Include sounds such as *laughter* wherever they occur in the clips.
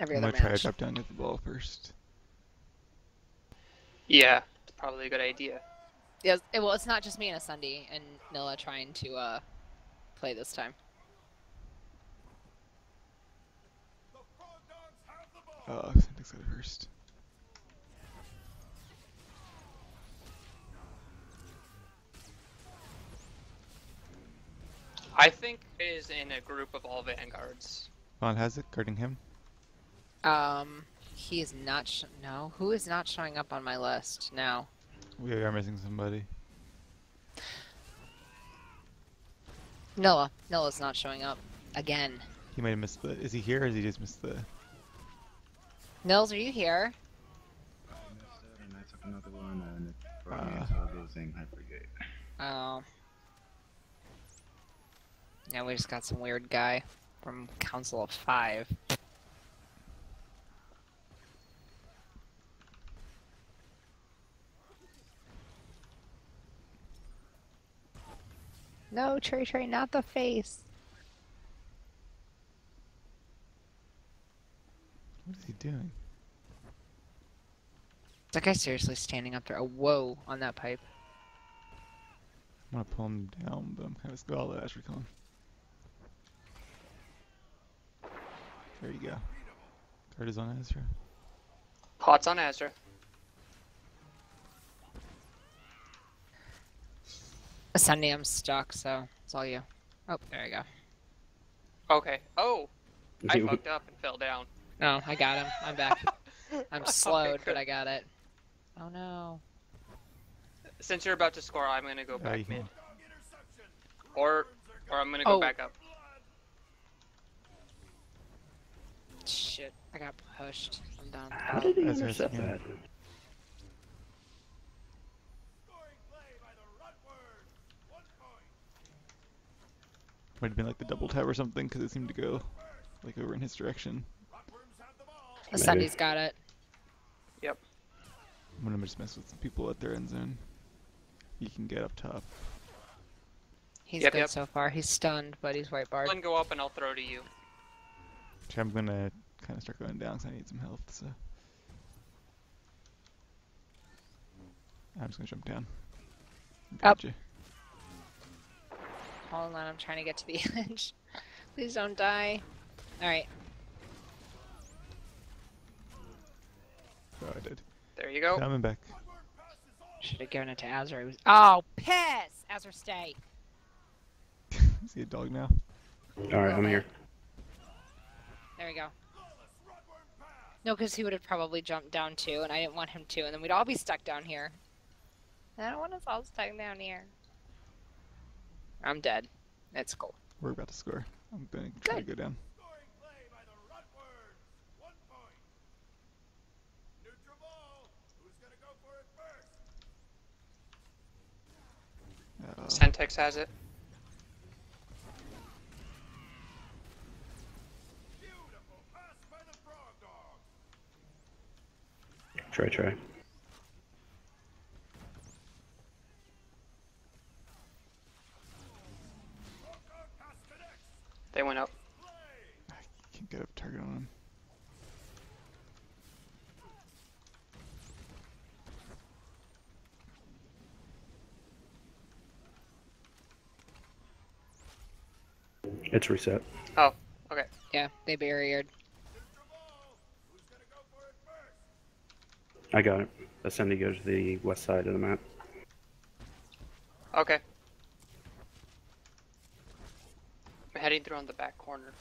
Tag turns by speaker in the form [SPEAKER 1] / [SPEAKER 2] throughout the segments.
[SPEAKER 1] every
[SPEAKER 2] I'm
[SPEAKER 1] other
[SPEAKER 2] gonna try to
[SPEAKER 1] match.
[SPEAKER 2] drop down to the ball first.
[SPEAKER 3] Yeah, it's probably a good idea.
[SPEAKER 1] Yeah, it- well, it's not just me and Asundi and Nilla trying to uh, play this time.
[SPEAKER 2] Oh, Syntax got it first.
[SPEAKER 3] I think it is in a group of all vanguards.
[SPEAKER 2] Vaughn has it, guarding him.
[SPEAKER 1] Um, he is not. Sh- no, who is not showing up on my list now?
[SPEAKER 2] We are missing somebody.
[SPEAKER 1] Noah. Nilla's not showing up again.
[SPEAKER 2] He might have missed the. Is he here or has he just missed the.
[SPEAKER 1] Nils, are you here?
[SPEAKER 4] I missed it and I took another one and it brought me into losing hypergate.
[SPEAKER 1] Oh. Now we just got some weird guy from Council of Five. No, Trey Trey, not the face.
[SPEAKER 2] What is he doing?
[SPEAKER 1] That guy's seriously standing up there. Oh, whoa, on that pipe.
[SPEAKER 2] I'm gonna pull him down, but I'm kind of. scared. Oh, let Asher come. There you go. Guard is on Ezra.
[SPEAKER 3] Pots on Azra.
[SPEAKER 1] Sunday, I'm stuck, so it's all you. Oh, there you go.
[SPEAKER 3] Okay. Oh, I *laughs* fucked up and fell down.
[SPEAKER 1] No, I got him. I'm back. *laughs* I'm
[SPEAKER 3] Okay,
[SPEAKER 1] slowed, but. I got it. Oh no.
[SPEAKER 3] Since you're about to score, I'm gonna go
[SPEAKER 2] Oh,
[SPEAKER 3] back
[SPEAKER 2] you
[SPEAKER 3] mid. Or, or I'm gonna go
[SPEAKER 1] Oh.
[SPEAKER 3] back up.
[SPEAKER 1] Shit, I got pushed. I'm down.
[SPEAKER 4] How did he intercept that?
[SPEAKER 2] Might have been like the double tap or something because it seemed to go like over in his direction.
[SPEAKER 1] The Sunday's got it. Yep.
[SPEAKER 2] I'm gonna just mess with some people at their end zone. You can get up top.
[SPEAKER 1] He's
[SPEAKER 3] Yep,
[SPEAKER 1] good
[SPEAKER 3] yep.
[SPEAKER 1] so far. He's stunned, but he's white barred.
[SPEAKER 3] Then go up and I'll throw to you.
[SPEAKER 2] Actually, I'm gonna kind of start going down because I need some health. So I'm just gonna jump down.
[SPEAKER 1] Got Up.
[SPEAKER 2] Gotcha.
[SPEAKER 1] Hold on, I'm trying to get to the *laughs* edge. Please don't die. Alright.
[SPEAKER 2] Oh, I did.
[SPEAKER 3] There you go.
[SPEAKER 2] Coming back.
[SPEAKER 1] Should have given it to Azra. He was- Oh, piss! Azra, stay. *laughs*
[SPEAKER 2] Is he a dog now?
[SPEAKER 4] Alright, I'm here.
[SPEAKER 1] There we go. No, because he would have probably jumped down too, and I didn't want him to, and then we'd all be stuck down here. I don't want us all stuck down here. I'm dead. That's cool.
[SPEAKER 2] We're about to score. I'm gonna try to go down. Uh,
[SPEAKER 3] Centex has it.
[SPEAKER 4] Try, try.
[SPEAKER 3] They went up.
[SPEAKER 2] I can't get a target on him.
[SPEAKER 4] It's reset.
[SPEAKER 3] Oh, okay.
[SPEAKER 1] Yeah, they barriered.
[SPEAKER 4] I got it. Ascendi goes to the west side of the map.
[SPEAKER 3] Okay. I'm heading through on the back corner.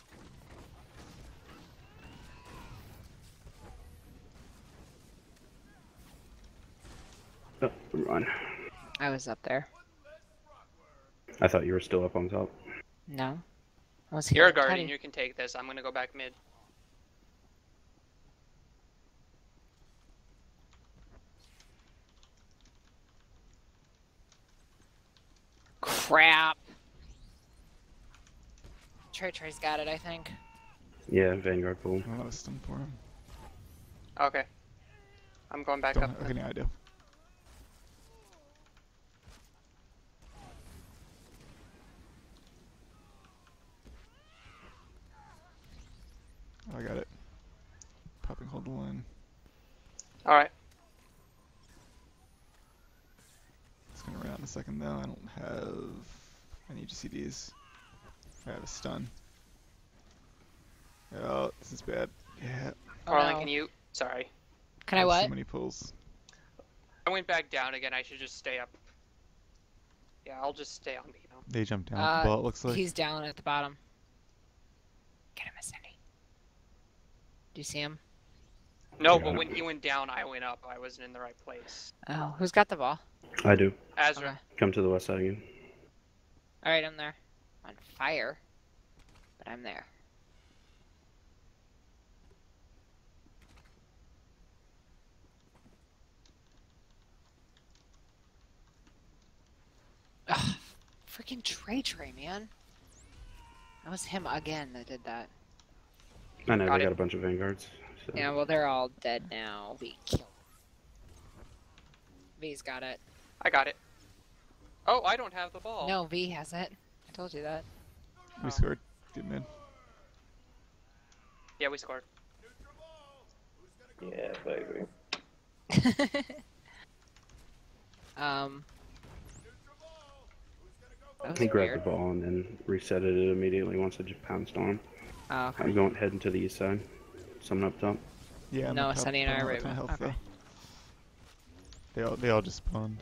[SPEAKER 4] Oh, run.
[SPEAKER 1] I was up there.
[SPEAKER 4] I thought you were still up on top.
[SPEAKER 1] No. I was here.
[SPEAKER 3] You're a guardian, you can take this. I'm gonna go back mid.
[SPEAKER 1] Crap. Trey Trey's got it, I think.
[SPEAKER 4] Yeah, Vanguard pool.
[SPEAKER 2] I don't have a stun for him.
[SPEAKER 3] Okay. I'm going back
[SPEAKER 2] Don't
[SPEAKER 3] up.
[SPEAKER 2] have, okay,
[SPEAKER 3] then.
[SPEAKER 2] now I do. I got it. the line.
[SPEAKER 3] All right.
[SPEAKER 2] It's gonna run out in a second though. I don't have any GCDs. I have a stun. Oh, this is bad. Yeah.
[SPEAKER 1] Oh,
[SPEAKER 3] Arlen,
[SPEAKER 1] no.
[SPEAKER 3] can you? Sorry,
[SPEAKER 1] Can I
[SPEAKER 2] have
[SPEAKER 1] what?
[SPEAKER 2] So many pulls.
[SPEAKER 3] I went back down again. I should just stay up. Yeah, I'll just stay on B.
[SPEAKER 2] They jumped down
[SPEAKER 1] Uh,
[SPEAKER 2] at the ball. It looks like.
[SPEAKER 1] He's down at the bottom. Get him, Cindy. Do you see him?
[SPEAKER 3] No,
[SPEAKER 4] Yeah.
[SPEAKER 3] but when he went down, I went up. I wasn't in the right place.
[SPEAKER 1] Oh, who's got the ball?
[SPEAKER 4] I do.
[SPEAKER 3] Azra,
[SPEAKER 1] Okay.
[SPEAKER 4] Come to the west side again.
[SPEAKER 1] All right, I'm there. I'm on fire, but I'm there. Ugh, freaking Trey Trey, man. That was him again that did that.
[SPEAKER 4] I know
[SPEAKER 3] Got
[SPEAKER 4] they
[SPEAKER 3] it.
[SPEAKER 4] got a bunch of vanguards. So.
[SPEAKER 1] Yeah, well, they're all dead now. We killed. V's got it.
[SPEAKER 3] I got it. Oh, I don't have the ball.
[SPEAKER 1] No, V has it. I told you that.
[SPEAKER 2] we
[SPEAKER 3] Oh.
[SPEAKER 2] scored. Good man.
[SPEAKER 3] Yeah, we scored.
[SPEAKER 4] Yeah, I agree. *laughs*
[SPEAKER 1] um.
[SPEAKER 4] He grabbed the ball and then reset it immediately once I just pounced on him.
[SPEAKER 1] Oh, okay.
[SPEAKER 4] I'm going heading to the east side. Someone up top.
[SPEAKER 2] Yeah. I'm
[SPEAKER 1] No,
[SPEAKER 2] up
[SPEAKER 1] Sunny and I are
[SPEAKER 2] have a ton
[SPEAKER 1] right
[SPEAKER 2] health,
[SPEAKER 1] okay.
[SPEAKER 2] though. They all they all just spawned.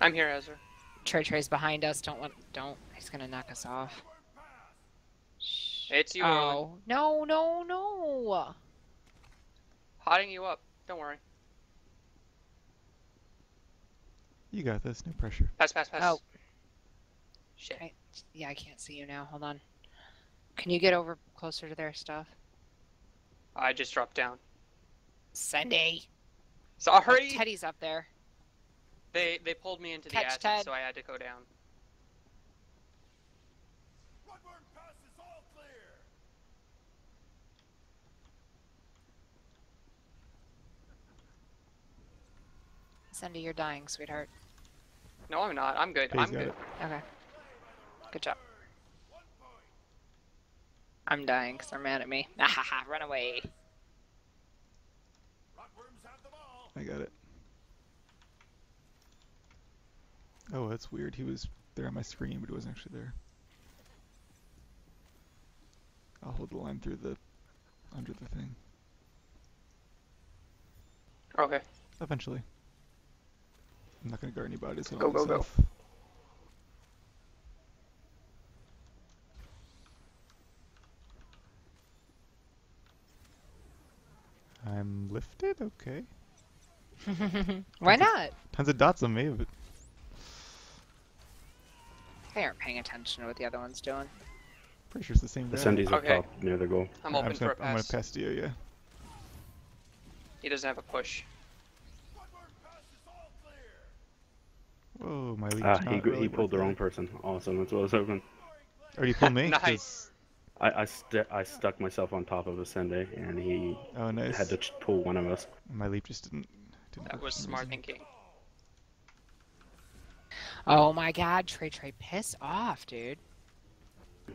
[SPEAKER 3] I'm here, Ezra.
[SPEAKER 1] Trey Trey's behind us. Don't want. Don't. He's gonna knock us off.
[SPEAKER 3] It's you, Arlen.
[SPEAKER 1] Oh no no no!
[SPEAKER 3] Hotting you up. Don't worry.
[SPEAKER 2] You got this. No pressure.
[SPEAKER 3] Pass, pass, pass.
[SPEAKER 1] Oh.
[SPEAKER 3] Shit.
[SPEAKER 1] I, yeah, I can't see you now. Hold on. Can you get over closer to their stuff?
[SPEAKER 3] I just dropped down.
[SPEAKER 1] Cindy.
[SPEAKER 3] Sorry.
[SPEAKER 1] Teddy's up there.
[SPEAKER 3] They they pulled me into the
[SPEAKER 1] Catch
[SPEAKER 3] acid,
[SPEAKER 1] Ted.
[SPEAKER 3] so I had to go down.
[SPEAKER 1] Cindy, you're dying, sweetheart.
[SPEAKER 3] No, I'm not. I'm good.
[SPEAKER 2] He's
[SPEAKER 3] I'm good.
[SPEAKER 2] it.
[SPEAKER 1] Okay. Good job. I'm dying because they're mad at me. *laughs* Ahaha, run away.
[SPEAKER 2] I got it. Oh, that's weird. He was there on my screen, but he wasn't actually there. I'll hold the line through the under the thing
[SPEAKER 3] Okay.
[SPEAKER 2] eventually. I'm not gonna guard anybody, so I
[SPEAKER 3] Go, go,
[SPEAKER 2] lose
[SPEAKER 3] go.
[SPEAKER 2] I'm lifted. Okay. *laughs*
[SPEAKER 1] Why not?
[SPEAKER 2] Tons of dots on me, but
[SPEAKER 1] They aren't paying attention to what the other one's doing.
[SPEAKER 2] pretty sure it's the same
[SPEAKER 4] The
[SPEAKER 2] guy.
[SPEAKER 4] Sendy's up
[SPEAKER 3] Okay.
[SPEAKER 4] top near the goal.
[SPEAKER 3] I'm
[SPEAKER 2] I'm
[SPEAKER 3] open for
[SPEAKER 2] gonna,
[SPEAKER 3] a
[SPEAKER 2] I'm gonna
[SPEAKER 3] pass.
[SPEAKER 2] pass to you, yeah.
[SPEAKER 3] He doesn't have a push.
[SPEAKER 2] Oh, my leap's
[SPEAKER 4] Ah, he,
[SPEAKER 2] really
[SPEAKER 4] he pulled the wrong person. Awesome, that's what I was hoping.
[SPEAKER 2] Or you pulled me? *laughs*
[SPEAKER 3] Nice.
[SPEAKER 2] 'Cause-
[SPEAKER 4] I I, st- I stuck myself on top of a Sendy and he
[SPEAKER 2] Oh, nice.
[SPEAKER 4] had to ch- pull one of us.
[SPEAKER 2] My leap just didn't. didn't
[SPEAKER 3] That was smart
[SPEAKER 2] reason.
[SPEAKER 3] thinking.
[SPEAKER 1] Oh my god, Trey Trey, piss off, dude.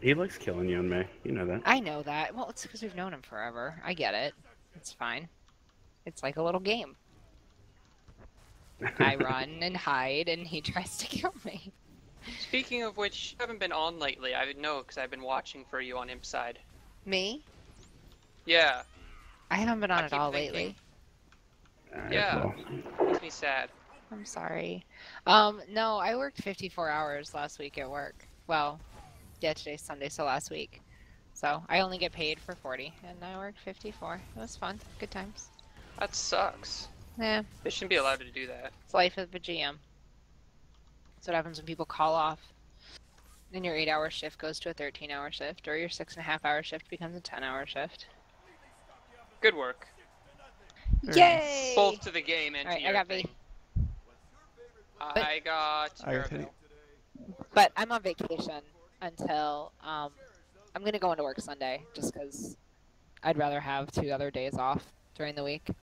[SPEAKER 4] He likes killing you and me. You know that.
[SPEAKER 1] I know that. Well, it's because we've known him forever. I get it. It's fine. It's like a little game. I *laughs* run and hide, and he *laughs* tries to kill me.
[SPEAKER 3] Speaking of which, you haven't been on lately. I know because I've been watching for you on Imp side.
[SPEAKER 1] Me?
[SPEAKER 3] Yeah,
[SPEAKER 1] I haven't been on
[SPEAKER 3] I
[SPEAKER 1] at all
[SPEAKER 3] thinking-
[SPEAKER 1] lately.
[SPEAKER 4] Alright,
[SPEAKER 3] Yeah.
[SPEAKER 4] well,
[SPEAKER 3] makes me sad.
[SPEAKER 1] I'm sorry. Um, no, I worked 54 hours last week at work. Well, yeah, today's Sunday, so last week. So I only get paid for 40, and I worked 54. It was fun. Good times.
[SPEAKER 3] That sucks.
[SPEAKER 1] Yeah,
[SPEAKER 3] They shouldn't be allowed to do that.
[SPEAKER 1] it's life of a GM. That's what happens when people call off. Then your 8 hour shift goes to a 13 hour shift, or your 6.5 hour shift becomes a 10 hour shift.
[SPEAKER 3] Good work.
[SPEAKER 1] Yay!
[SPEAKER 3] Both to the game and to
[SPEAKER 1] I
[SPEAKER 3] your
[SPEAKER 1] got B.
[SPEAKER 3] thing. I got
[SPEAKER 2] I got
[SPEAKER 3] Maribel.
[SPEAKER 1] But I'm on vacation until um, I'm gonna go into work Sunday just because I'd rather have two other days off during the week.